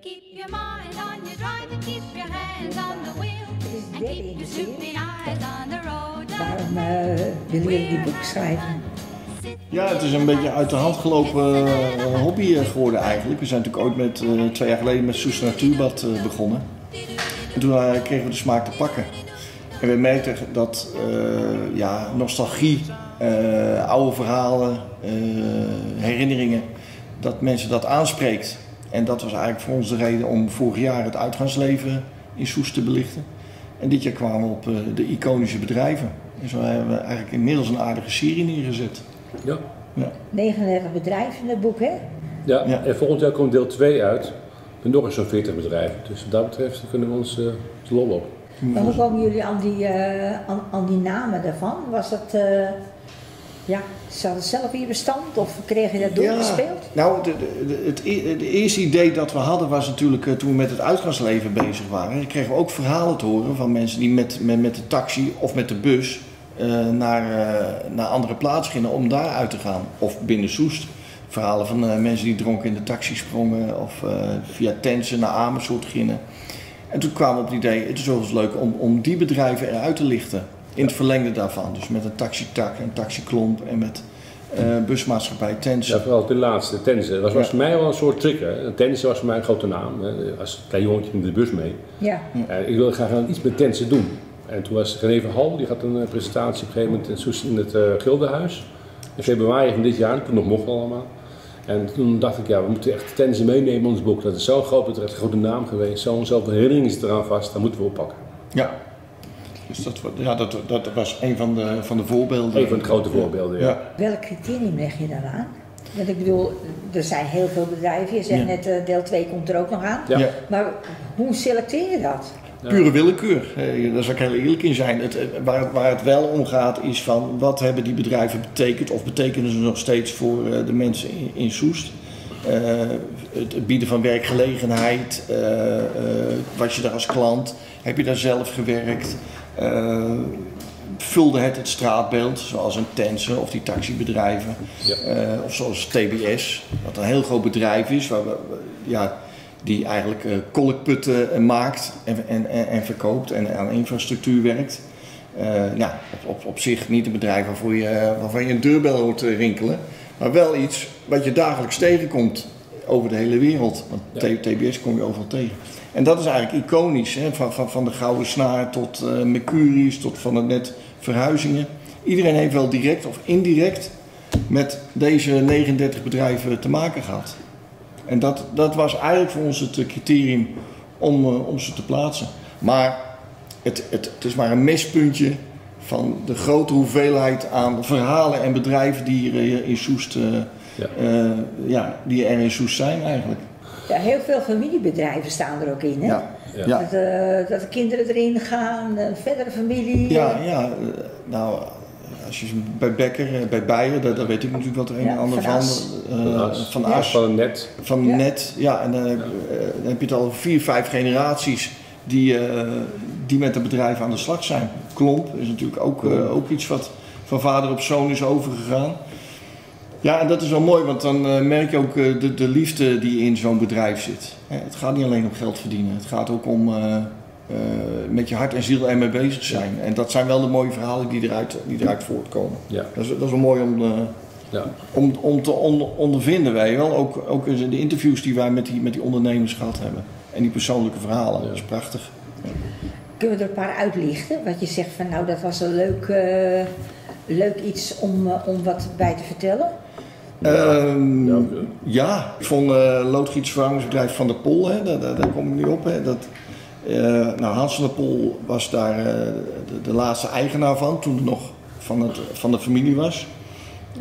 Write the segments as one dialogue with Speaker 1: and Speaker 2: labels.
Speaker 1: Keep your mind on your drive and keep your hands on the wheel. And keep your stupid eyes on the road.
Speaker 2: Waarom eh, willen jullie die boek schrijven?
Speaker 3: Ja, het is een beetje uit de hand gelopen eh, hobby eh, geworden eigenlijk. We zijn natuurlijk ooit met, eh, twee jaar geleden met Soes Natuurbad eh, begonnen. En toen kregen we de smaak te pakken. En we merkten dat eh, ja, nostalgie, eh, oude verhalen, eh, herinneringen, dat mensen dat aanspreekt. En dat was eigenlijk voor ons de reden om vorig jaar het uitgaansleven in Soes te belichten. En dit jaar kwamen we op eh, de iconische bedrijven. En zo hebben we eigenlijk inmiddels een aardige serie neergezet.
Speaker 4: Ja.
Speaker 3: Ja.
Speaker 2: 39 bedrijven in het boek, hè?
Speaker 4: Ja.
Speaker 3: Ja.
Speaker 4: en volgend jaar komt deel 2 uit. Met nog eens zo'n 40 bedrijven. Dus wat dat betreft kunnen we ons uh, lol op.
Speaker 2: Maar hoe komen jullie aan die, eh, aan, aan die namen daarvan? Was dat, eh, ja, zat het zelf in je bestand of kreeg je dat doorgespeeld?
Speaker 3: nou, de, de, de- het, de eerste idee dat we hadden was natuurlijk eh, toen we met het uitgaansleven bezig waren. kregen we ook verhalen te horen van mensen die met, met, met de taxi of met de bus eh, naar, eh, naar andere plaatsen gingen om daar uit te gaan. Of binnen Soest. Verhalen van mensen die dronken in de taxi sprongen of via Tensen naar Amersfoort gingen. En toen kwamen we op het idee, het is wel eens leuk om, om die bedrijven eruit te lichten. In het verlengde daarvan. Dus met een taxitak en taxiklomp en met eh, busmaatschappij Tensen.
Speaker 4: Ja, vooral de laatste, Tenzen. Dat was
Speaker 3: Ja.
Speaker 4: voor mij wel een soort trigger. Tenzen was voor mij een grote naam. hè. Als klein jongetje met de bus mee.
Speaker 2: Ja.
Speaker 4: En ik wilde graag iets met Tenzen doen. En toen was René van Hal, die had een eh, presentatie op een gegeven moment in het eh, Gildenhuis. In februari van dit jaar, toen nog mocht allemaal. En toen dacht ik, ja, we moeten echt Tenzen meenemen in ons boek. Dat is zo'n groot bedrijf, een grote naam geweest. Zo'n zoveel herinneringen zit eraan vast, dat moeten we oppakken.
Speaker 3: Ja. Dus dat, ja, dat, dat was een van de, van de voorbeelden.
Speaker 4: Een van de grote voorbeelden, ja.
Speaker 3: Ja.
Speaker 2: Welk criterium leg je dan aan? Want ik bedoel, er zijn heel veel bedrijven. Je zegt
Speaker 3: Ja.
Speaker 2: net, eh, deel 2 komt er ook nog aan.
Speaker 4: Ja.
Speaker 3: Ja.
Speaker 2: Maar hoe selecteer je dat?
Speaker 3: Pure willekeur, eh, daar zal ik heel eerlijk in zijn. Het, eh, waar, het- waar het wel om gaat is van wat hebben die bedrijven betekend of betekenen ze nog steeds voor eh, de mensen in, in Soest. Eh, het, bieden van werkgelegenheid, eh, eh, was je daar als klant, heb je daar zelf gewerkt, vulde het het straatbeeld, zoals een Tensen of die taxibedrijven,
Speaker 4: Ja.
Speaker 3: Of zoals TBS, wat een heel groot bedrijf is, waar we, ja, die eigenlijk kolkputten maakt en, en, en, verkoopt en aan infrastructuur werkt. Ja, op, op, op zich niet een bedrijf waarvoor je, waarvan je een deurbel hoort rinkelen, maar wel iets wat je dagelijks tegenkomt over de hele wereld. Want
Speaker 4: Ja.
Speaker 3: TBS kom je overal tegen. En dat is eigenlijk iconisch, hè? Van, van, van de Gouden Snaar tot eh Mercurius, tot van het net verhuizingen. Iedereen heeft wel direct of indirect met deze 39 bedrijven te maken gehad. En dat, dat was eigenlijk voor ons het criterium om, eh, om ze te plaatsen. Maar het, het, het is maar een mispuntje van de grote hoeveelheid aan verhalen en bedrijven die er eh, in Soest, eh,
Speaker 4: Ja.
Speaker 3: eh, ja, die er in Soest zijn eigenlijk.
Speaker 2: Ja, heel veel familiebedrijven staan er ook in, hè?
Speaker 3: Ja.
Speaker 2: Dat, dat de kinderen erin gaan, een verdere familie.
Speaker 3: Ja, ja, nou, als je bij Becker, eh, bij Beijer, daar, daar weet ik natuurlijk wat er een
Speaker 2: Ja,
Speaker 3: en ander
Speaker 2: Van
Speaker 3: van.
Speaker 2: As.
Speaker 3: eh,
Speaker 4: Van As.
Speaker 3: van
Speaker 4: net.
Speaker 3: van
Speaker 2: Ja.
Speaker 3: Net. Ja, en dan, heb- dan heb je het al vier, vijf generaties die, eh, die met het bedrijf aan de slag zijn. Klomp is natuurlijk ook, eh, ook iets wat van vader op zoon is overgegaan. Ja, en dat is wel mooi, want dan eh, merk je ook de, de liefde die in zo'n bedrijf zit. Hè, het gaat niet alleen om geld verdienen, het gaat ook om met je hart en ziel ermee bezig zijn. En dat zijn wel de mooie verhalen die eruit, die eruit voortkomen.
Speaker 4: Ja.
Speaker 3: Dat is, dat is wel mooi om,
Speaker 4: Ja.
Speaker 3: om, om te on- ondervinden, wij wel. Ook, ook in de interviews die wij met die, met die ondernemers gehad hebben. En die persoonlijke verhalen, dat is prachtig.
Speaker 2: Kunnen we er een paar uitlichten? Wat je zegt van nou, dat was een leuk, eh, leuk iets om, eh, om wat bij te vertellen.
Speaker 3: Ehm,
Speaker 4: Ja,
Speaker 3: ik vond uh, loodgietersverwarmingsbedrijf Van der Pol, hè, daar, daar, daar kom ik nu op. Hè, dat, eh, nou, Hans van der Pol was daar eh, de, de laatste eigenaar van, toen het nog van, het, van de familie was.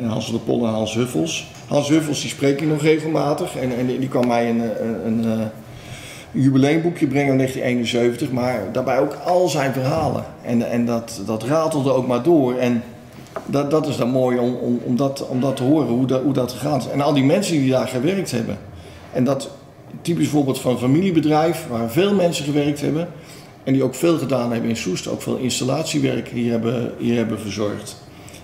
Speaker 3: En Hans van der Pol en Hans Huffels. Hans Huffels die spreek ik nog regelmatig en, en die kwam mij een, een, een, eh, een jubileumboekje brengen in 1971, maar daarbij ook al zijn verhalen. En, en dat, dat ratelde ook maar door. En dat, dat is dan mooi om, om, om, dat, om dat te horen, hoe dat, hoe dat is. En al die mensen die daar gewerkt hebben. En dat typisch voorbeeld van een familiebedrijf waar veel mensen gewerkt hebben. En die ook veel gedaan hebben in Soest, ook veel installatiewerk hier hebben, hier hebben verzorgd.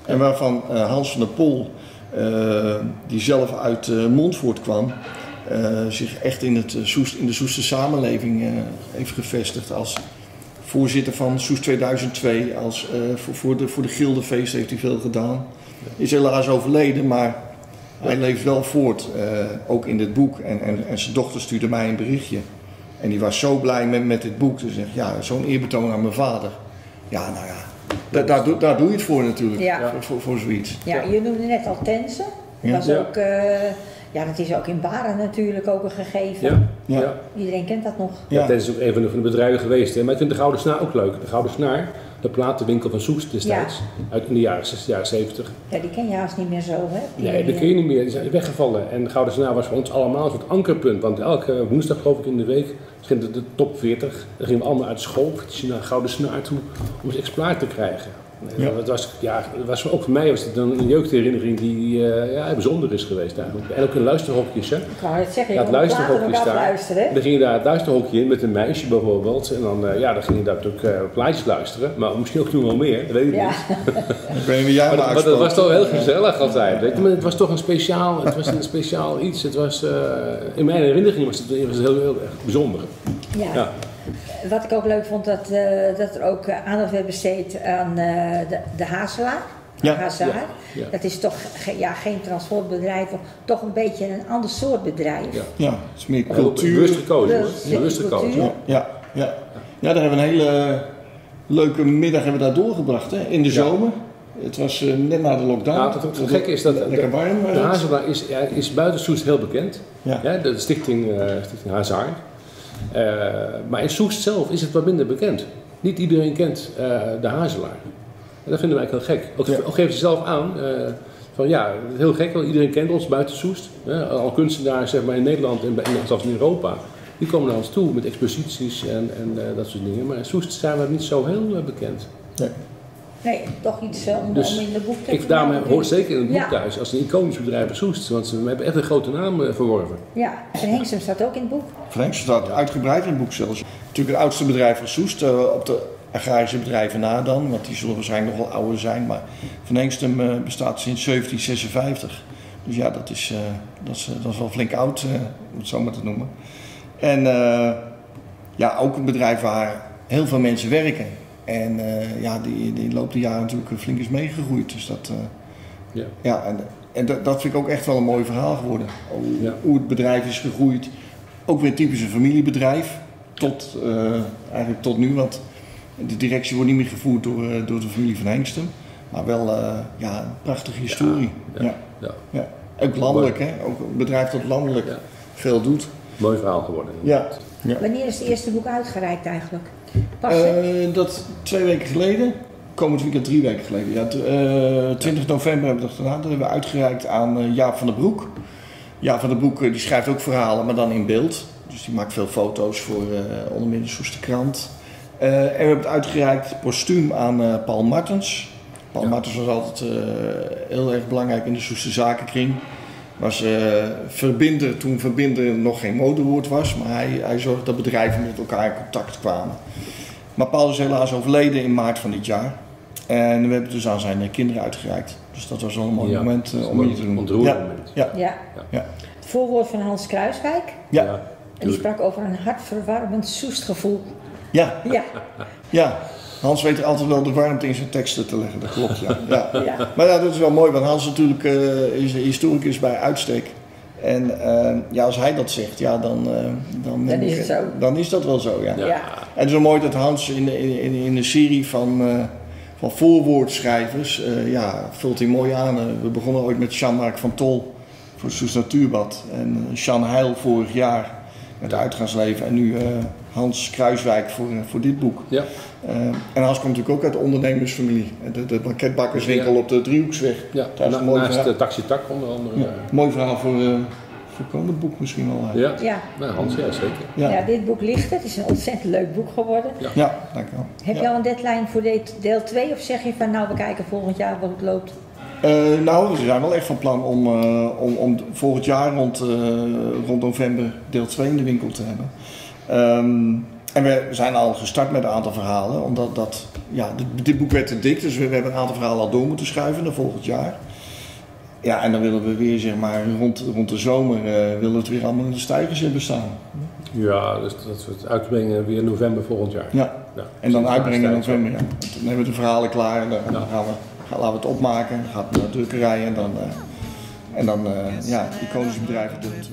Speaker 3: En waarvan eh, Hans van der Pol, eh, die zelf uit Montfort kwam, zich echt in, het, eh, Soest, in de Soeste samenleving eh, heeft gevestigd. Als voorzitter van Soest 2002, als, eh, voor, voor, de, voor de Gildefeest heeft hij veel gedaan. Is helaas overleden, maar hij leeft wel voort, eh, ook in dit boek. En, en, en zijn dochter stuurde mij een berichtje. En die was zo blij met, met dit boek. Ze zegt, ja, zo'n eerbetoon aan mijn vader. Ja, nou ja, daar, daar, doe- daar doe je het voor natuurlijk,
Speaker 2: Ja.
Speaker 3: voor, voor, voor zoiets.
Speaker 2: Ja, je noemde net al Tense. Dat was
Speaker 4: Ja.
Speaker 2: ook, eh, ja, dat is ook in Baren natuurlijk ook een gegeven.
Speaker 3: Ja,
Speaker 4: Ja.
Speaker 2: Iedereen kent dat nog.
Speaker 4: Ja.
Speaker 3: Ja.
Speaker 4: dat is ook een van de, van de bedrijven geweest. Hè. Maar ik vind de Gouden Snaar ook leuk. De Gouden Snaar, de platenwinkel van Soest destijds, uit in de jaren 60, jaren 70.
Speaker 2: Ja, die ken je haast niet meer zo, hè? Die,
Speaker 4: Nee, dat
Speaker 2: eh,
Speaker 4: kun je niet meer. Die zijn weggevallen. En de Gouden Snaar was voor ons allemaal een soort ankerpunt. Want elke woensdag, geloof ik, in de week ging de, de top 40. Dan gingen we allemaal uit school naar Gouden Snaar toe om eens exemplaar te krijgen.
Speaker 3: Ja.
Speaker 4: Dat was, ja, dat was ook voor mij was het een, een jeugdherinnering die eh, ja, bijzonder is geweest eigenlijk. En ook in luisterhokjes. Hè.
Speaker 2: Ik zeggen, je
Speaker 4: het
Speaker 2: kon de platen
Speaker 4: luisterhokje
Speaker 2: ook
Speaker 4: is daar.
Speaker 2: afluisteren, hè?
Speaker 4: Dan ging je daar het luisterhokje in met een meisje bijvoorbeeld. En dan, eh, ja, dan ging je daar natuurlijk eh, plaatjes luisteren. Maar misschien ook toen wel meer, dat weet ik
Speaker 2: Ja,
Speaker 4: niet.
Speaker 3: Ik weet niet
Speaker 4: Maar,
Speaker 3: maar
Speaker 4: dat- maar dat was toch heel gezellig altijd. Weet je? Maar het was toch een speciaal, het was een speciaal iets. Het was, eh, in mijn herinnering was het, was het heel, heel erg bijzonder.
Speaker 2: ja.
Speaker 4: Ja.
Speaker 2: Wat ik ook leuk vond, dat, eh, dat er ook eh, aandacht werd besteed aan eh, de, de hazelaar.
Speaker 3: Ja.
Speaker 2: Hazaar.
Speaker 4: Ja, ja.
Speaker 2: Dat is toch ge- ja, geen transportbedrijf, of toch een beetje een ander soort bedrijf.
Speaker 4: Ja.
Speaker 3: Ja, het is meer cultuur.
Speaker 4: bewust gekozen. Hoor. Bewust
Speaker 2: cultuur.
Speaker 4: gekozen.
Speaker 3: Ja, ja, ja. ja, daar hebben we een hele leuke middag hebben we daar doorgebracht hè, in de
Speaker 4: Ja.
Speaker 3: zomer. Het was net na de lockdown.
Speaker 4: Ja, het, het, het gekke is dat
Speaker 3: Lekker warm.
Speaker 4: de, de Hazelaar is, ja, is buiten Soest heel bekend.
Speaker 3: Ja.
Speaker 4: Ja, de stichting, eh stichting. Eh, maar in Soest zelf is het wat minder bekend. Niet iedereen kent eh, de Hazelaar. En dat vinden wij eigenlijk heel gek. Ook,
Speaker 3: Ja.
Speaker 4: ook geven ze zelf aan. eh, van ja, heel gek, want iedereen kent ons buiten Soest. Hè. Al kunstenaars zeg maar, in Nederland en, zelfs in Europa. Die komen naar ons toe met exposities en, en dat soort dingen. Maar in Soest zijn we niet zo heel bekend.
Speaker 3: Nee.
Speaker 2: Nee, toch iets eh, om,
Speaker 4: Dus
Speaker 2: om in de boek te
Speaker 4: Ik,
Speaker 2: vermelden.
Speaker 4: hoort zeker in het boek
Speaker 2: Ja.
Speaker 4: thuis als een iconisch bedrijf in Soest. Want ze hebben echt een grote naam eh, verworven.
Speaker 2: Ja, en Hengsum staat ook in het boek.
Speaker 3: Van staat uitgebreid in het boek zelfs. Natuurlijk het oudste bedrijf van Soest, eh, op de agrarische bedrijven na dan, want die zullen waarschijnlijk nog wel ouder zijn. Maar Van bestaat sinds 1756. Dus ja, dat is, eh, dat is, dat is wel flink oud, eh, om het zo maar te noemen. En eh, ja, ook een bedrijf waar heel veel mensen werken. En eh, ja, die, die loopt de jaren natuurlijk flink is meegegroeid. Dus dat, eh,
Speaker 4: Ja.
Speaker 3: ja, en, en dat, dat vind ik ook echt wel een mooi verhaal geworden. Hoe,
Speaker 4: Ja.
Speaker 3: hoe het bedrijf is gegroeid. Ook weer typisch een familiebedrijf. Tot, eh, eigenlijk tot nu, want de directie wordt niet meer gevoerd door, door de familie van Hengstem. Maar wel ja, een prachtige historie. Ja,
Speaker 4: Ja.
Speaker 3: Ook landelijk, hè? Ook een bedrijf dat landelijk veel doet.
Speaker 4: Mooi verhaal geworden.
Speaker 3: Ja. ja.
Speaker 2: Wanneer is het eerste boek uitgereikt eigenlijk? Pas?
Speaker 3: Eh, dat twee weken geleden, komend weekend drie weken geleden. Ja, t- eh, 20 november hebben we dat gedaan. Dat hebben we uitgereikt aan eh, Jaap van der Broek. Jaap van der Broek die schrijft ook verhalen, maar dan in beeld. Dus die maakt veel foto's voor eh, onder meer de Soester Krant. Eh, en we hebben het uitgereikt postuum aan eh, Paul Martens. Paul
Speaker 4: Ja.
Speaker 3: Martens was altijd eh, heel erg belangrijk in de Soester zakenkring. Was eh, verbinder toen verbinder nog geen modewoord was. Maar hij, hij zorgde dat bedrijven met elkaar in contact kwamen. Maar Paul is helaas overleden in maart van dit jaar. En we hebben het dus aan zijn eh, kinderen uitgereikt. Dus dat was wel een mooi
Speaker 4: Ja,
Speaker 3: moment eh, om
Speaker 4: een
Speaker 3: hier te doen.
Speaker 4: ontroerend
Speaker 3: ja.
Speaker 4: moment.
Speaker 3: Ja.
Speaker 2: Ja.
Speaker 3: Ja.
Speaker 2: Het voorwoord van Hans Kruiswijk.
Speaker 3: Ja.
Speaker 2: En die sprak over een hartverwarmend soestgevoel.
Speaker 3: Ja.
Speaker 2: Ja,
Speaker 3: ja. Hans weet er altijd wel de warmte in zijn teksten te leggen, dat klopt ja. ja.
Speaker 2: ja.
Speaker 3: Maar ja, dat is wel mooi, want Hans natuurlijk eh, is historicus bij uitstek. En eh, ja, als hij dat zegt, ja, dan, eh, dan,
Speaker 2: Dan is het zo.
Speaker 3: Dan is dat wel zo, ja.
Speaker 2: ja.
Speaker 3: En het is wel mooi dat Hans in, de- in, in, de serie van, van voorwoordschrijvers, ja, vult hij mooi aan. We begonnen ooit met Jean-Marc van Tol voor Soes Natuurbad. En uh, Jean Heil vorig jaar met Uitgaansleven. En nu eh, Hans Kruiswijk voor, eh, voor dit boek.
Speaker 4: Ja.
Speaker 3: Eh, en Hans komt natuurlijk ook uit de ondernemersfamilie. De, de banketbakkerswinkel
Speaker 4: Ja.
Speaker 3: op de Driehoeksweg.
Speaker 4: Ja,
Speaker 3: Dat is
Speaker 4: na-
Speaker 3: mooi
Speaker 4: naast
Speaker 3: verhaal.
Speaker 4: de Taxi Tak onder andere.
Speaker 3: Ja,
Speaker 4: Ja,
Speaker 3: mooi verhaal voor, eh voor komend boek misschien wel.
Speaker 4: ja.
Speaker 2: Ja.
Speaker 4: Nou, Hans, ja, zeker.
Speaker 3: Ja.
Speaker 2: Ja, dit boek ligt er. Het is een ontzettend leuk boek geworden.
Speaker 3: ja, dankjewel.
Speaker 2: Heb
Speaker 3: Ja.
Speaker 2: je al een deadline voor deel 2 of zeg je van nou we kijken volgend jaar wat het loopt?
Speaker 3: Eh, nou, we zijn wel echt van plan om, eh, om, om volgend jaar rond, eh, rond november deel 2 in de winkel te hebben. Ehm, en we zijn al gestart met een aantal verhalen, omdat dat, ja, dit, boek werd te dik, dus we, hebben een aantal verhalen al door moeten schuiven naar volgend jaar. Ja, en dan willen we weer, zeg maar, rond, rond de zomer willen we het weer allemaal in de stijgers hebben staan.
Speaker 4: Ja, dus dat we het uitbrengen weer in november volgend jaar.
Speaker 3: Ja, en dan dus uitbrengen in november, ja. Dan hebben we de verhalen klaar en dan gaan we... Nou, laten we het opmaken, gaat naar de drukkerij en dan, en dan ja, iconisch doen het.